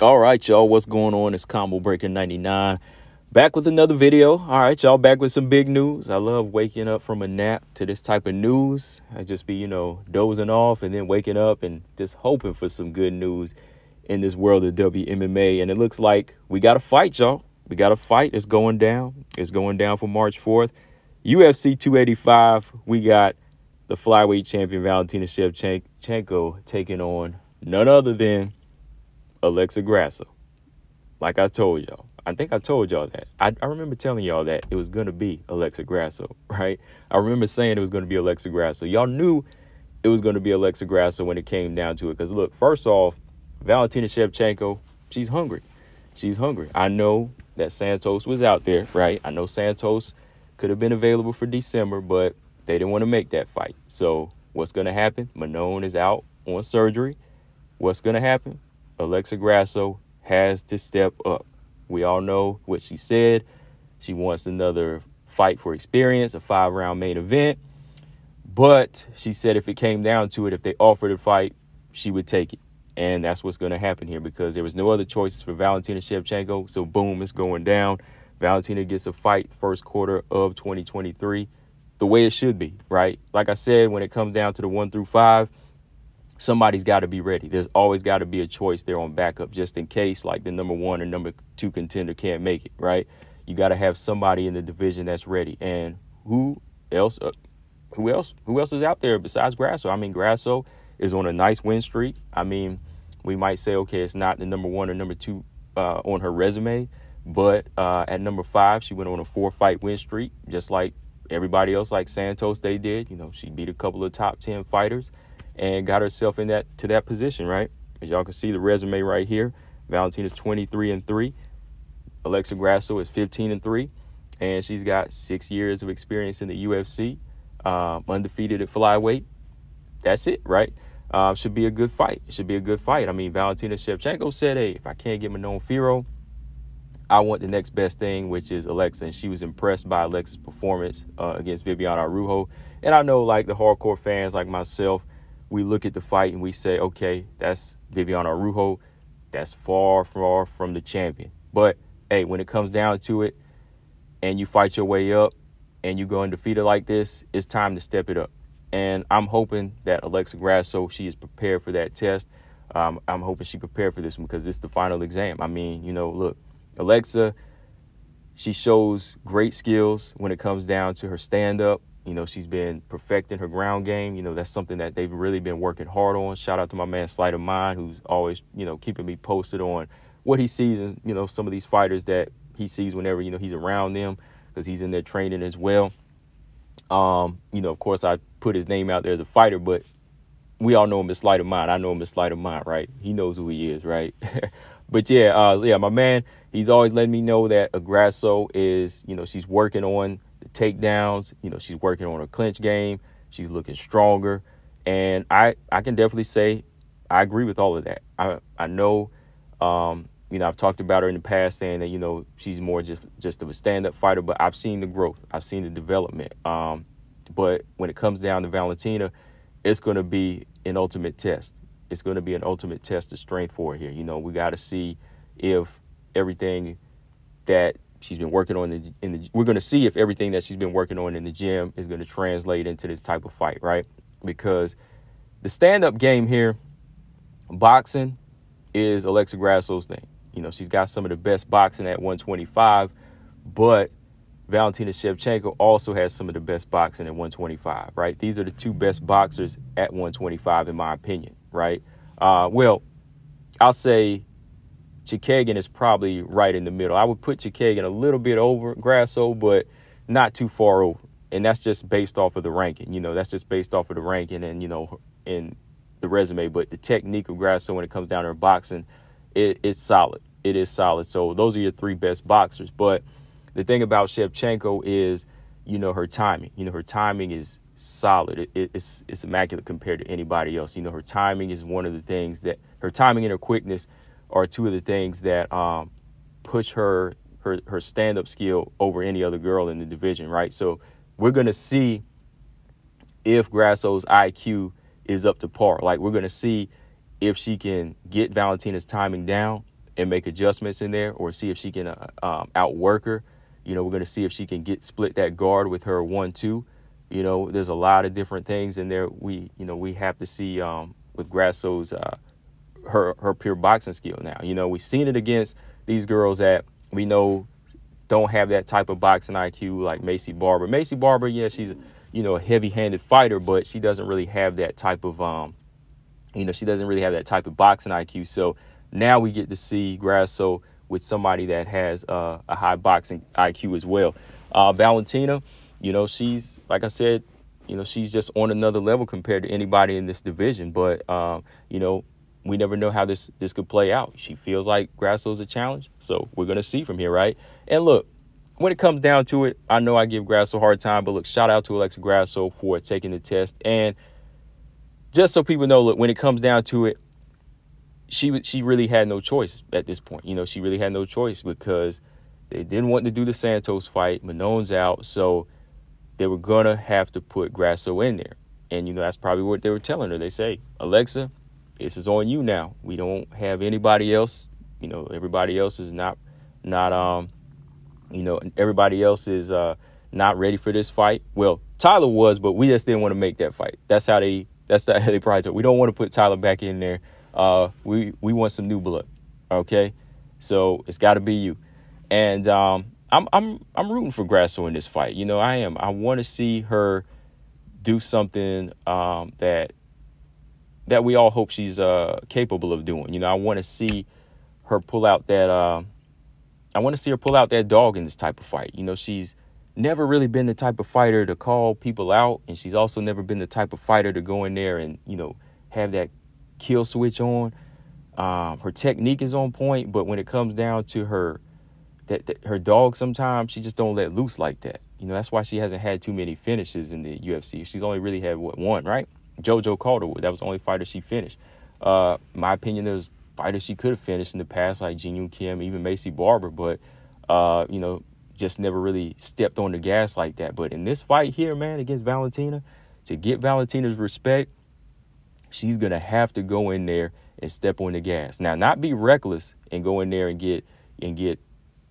All right, y'all, what's going on? It's Combo Breaker 99. Back with another video. All right, y'all, back with some big news. I love waking up from a nap to this type of news. I just be, you know, dozing off and then waking up and just hoping for some good news in this world of WMMA. And it looks like we got a fight, y'all. We got a fight. It's going down. It's going down for March 4th. UFC 285, we got the flyweight champion Valentina Shevchenko taking on none other than Alexa Grasso. Like I told y'all. I think I told y'all that. I, I remember telling y'all that it was going to be Alexa Grasso, right? I remember saying it was going to be Alexa Grasso. Y'all knew it was going to be Alexa Grasso when it came down to it. Because, look, first off, Valentina Shevchenko, she's hungry. She's hungry. I know that Santos was out there, right? I know Santos could have been available for December, but they didn't want to make that fight. So, what's going to happen? Manon is out on surgery. What's going to happen? Alexa Grasso has to step up. We all know what she said. She wants another fight for experience, a five round main event. But she said if it came down to it, if they offered a fight, she would take it. And that's what's going to happen here because there was no other choices for Valentina Shevchenko. So, boom, it's going down. Valentina gets a fight first quarter of 2023 the way it should be, right? Like I said, when it comes down to the one through five, somebody's got to be ready. There's always got to be a choice there on backup just in case like the number one or number two contender can't make it, right? You got to have somebody in the division that's ready. And who else? Uh, who else? Who else is out there besides Grasso? I mean, Grasso is on a nice win streak. I mean, we might say, okay, it's not the number one or number two uh, on her resume, but uh, at number five, she went on a four fight win streak, just like everybody else, like Santos, they did. You know, she beat a couple of top 10 fighters and got herself in that to that position, right? As y'all can see the resume right here. Valentina's 23 and 3. Alexa Grasso is 15 and 3. And she's got six years of experience in the UFC, um, undefeated at flyweight. That's it, right? Uh, should be a good fight. It should be a good fight. I mean, Valentina Shevchenko said, hey, if I can't get Manon Fiorot, I want the next best thing, which is Alexa. And she was impressed by Alexa's performance uh, against Viviane Araújo. And I know, like, the hardcore fans like myself – we look at the fight and we say, okay, that's Viviane Araújo. That's far, far from the champion. But hey, when it comes down to it, and you fight your way up, and you go undefeated like this, it's time to step it up. And I'm hoping that Alexa Grasso, she is prepared for that test. Um, I'm hoping she prepared for this one because it's the final exam. I mean, you know, look, Alexa, she shows great skills when it comes down to her stand up. You know, she's been perfecting her ground game. You know, that's something that they've really been working hard on. Shout out to my man Sleight of Mind, who's always, you know, keeping me posted on what he sees and, you know, some of these fighters that he sees whenever, you know, he's around them because he's in there training as well. Um, you know, of course, I put his name out there as a fighter, but we all know him as Sleight of Mind. I know him as Sleight of Mind, right? He knows who he is, right? but yeah, uh, yeah, my man, he's always letting me know that Agrasso is, you know, she's working on takedowns. You know, she's working on her clinch game. She's looking stronger. And I, I can definitely say I agree with all of that. I, I know, um, you know, I've talked about her in the past saying that, you know, she's more just, just of a stand-up fighter, but I've seen the growth. I've seen the development. Um, but when it comes down to Valentina, it's going to be an ultimate test. It's going to be an ultimate test of strength for her here. You know, we got to see if everything that she's been working on the, in the we're going to see if everything that she's been working on in the gym is going to translate into this type of fight, right? Because the stand-up game here, boxing is Alexa Grasso's thing. You know, she's got some of the best boxing at 125, but Valentina Shevchenko also has some of the best boxing at 125, right? These are the two best boxers at 125, in my opinion, right? Uh, well, I'll say Chookagian is probably right in the middle. I would put Chookagian a little bit over Grasso, but not too far over. And that's just based off of the ranking. You know, that's just based off of the ranking and, you know, in the resume. But the technique of Grasso when it comes down to boxing, it, it's solid. It is solid. So those are your three best boxers. But the thing about Shevchenko is, you know, her timing. You know, her timing is solid. It, it, it's it's immaculate compared to anybody else. You know, her timing is one of the things that her timing and her quickness are two of the things that um, push her her her stand up skill over any other girl in the division, right? So we're gonna see if Grasso's IQ is up to par. Like we're gonna see if she can get Valentina's timing down and make adjustments in there or see if she can uh, um, outwork her. You know, we're to see if she can get split that guard with her one two. You know, there's a lot of different things in there. We, you know, we have to see um, with Grasso's uh, her her pure boxing skill now. You know, we've seen it against these girls that we know don't have that type of boxing IQ like Maycee Barber. Maycee Barber, yeah, she's you know a heavy-handed fighter, but she doesn't really have that type of um, you know, she doesn't really have that type of boxing IQ. So now we get to see Grasso with somebody that has uh, a high boxing IQ as well. Uh, Valentina, you know, she's like I said, you know, she's just on another level compared to anybody in this division. But um, you know, we never know how this this could play out. She feels like Grasso's a challenge, so we're gonna see from here, right? And look, when it comes down to it, I know I give Grasso a hard time, but look, shout out to Alexa Grasso for taking the test. And just so people know, look, when it comes down to it, she she really had no choice at this point. You know, she really had no choice because they didn't want to do the Santos fight. Manon's out, so they were gonna have to put Grasso in there. And you know, that's probably what they were telling her. They say, Alexa, this is on you now. We don't have anybody else. You know, everybody else is not not um you know, everybody else is uh not ready for this fight. Well, Taila was, but we just didn't want to make that fight. That's how they that's how they probably. We don't want to put Taila back in there uh, we we want some new blood. Okay, so it's got to be you. And um, I'm I'm I'm rooting for Grasso in this fight. You know, I am. I want to see her do something um, that that we all hope she's uh, capable of doing. You know, I want to see her pull out that. Uh, I want to see her pull out that dog in this type of fight. You know, she's never really been the type of fighter to call people out, and she's also never been the type of fighter to go in there and you know have that kill switch on. Um, her technique is on point, but when it comes down to her that, that, her dog sometimes she just don't let loose like that. You know, that's why she hasn't had too many finishes in the UFC. She's only really had what one, right? JoJo Calderwood. That was the only fighter she finished. Uh, my opinion, there's fighters she could have finished in the past, like Ji Yeon Kim, even Maycee Barber, but uh, you know, just never really stepped on the gas like that. But in this fight here, man, against Valentina, to get Valentina's respect, she's going to have to go in there and step on the gas. Now, not be reckless and go in there and get and get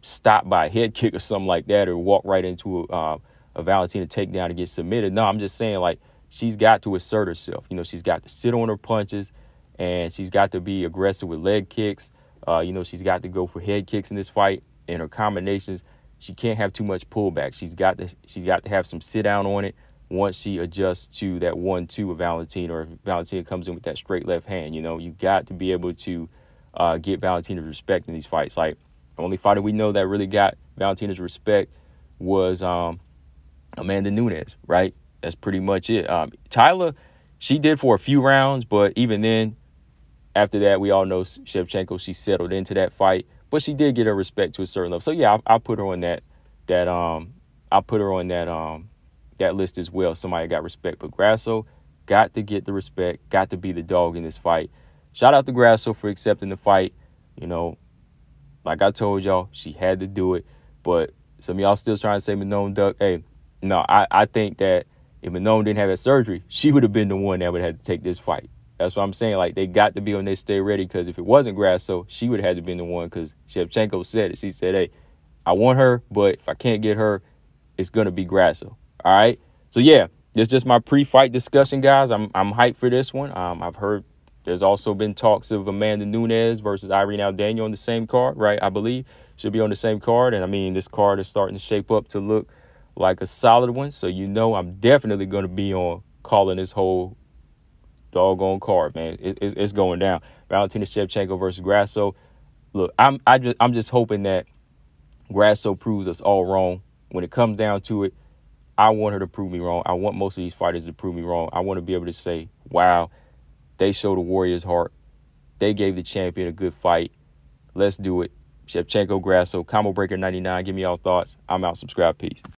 stopped by a head kick or something like that, or walk right into a, uh, a Valentina takedown and get submitted. No, I'm just saying like she's got to assert herself. You know, she's got to sit on her punches, and she's got to be aggressive with leg kicks. Uh, you know, she's got to go for head kicks in this fight, and her combinations. She can't have too much pullback. She's got to she's got to have some sit down on it once she adjusts to that one two of Valentina, or Valentina comes in with that straight left hand. You know, you got to be able to uh, get Valentina's respect in these fights. Like the only fighter we know that really got Valentina's respect was um, Amanda Nunes, right? That's pretty much it. Um, Taila, she did for a few rounds, but even then, after that, we all know Shevchenko. She settled into that fight, but she did get her respect to a certain level. So yeah, I, I put her on that. That um, I put her on that um that list as well. Somebody got respect. But Grasso got to get the respect, got to be the dog in this fight. Shout out to Grasso for accepting the fight. You know, like I told y'all, she had to do it. But some of y'all still trying to say Manon duck. Hey, no, I, I think that if Manon didn't have that surgery, she would have been the one that would have to take this fight. That's what I'm saying. Like they got to be on their stay ready because if it wasn't Grasso, she would have had to been the one because Shevchenko said it. She said, "Hey, I want her, but if I can't get her, it's gonna be Grasso." All right. So yeah, this just my pre-fight discussion, guys. I'm I'm hyped for this one. Um, I've heard there's also been talks of Amanda Nunes versus Irene Aldana on the same card, right? I believe should be on the same card, and I mean this card is starting to shape up to look like a solid one. So you know I'm definitely going to be on calling this whole doggone card, man. It, it, it's going down. Valentina Shevchenko versus Grasso. Look, I'm I just I'm just hoping that Grasso proves us all wrong. When it comes down to it, I want her to prove me wrong. I want most of these fighters to prove me wrong. I want to be able to say, wow, they showed a warrior's heart. They gave the champion a good fight. Let's do it. Shevchenko Grasso, Combo Breaker 99. Give me y'all thoughts. I'm out. Subscribe. Peace.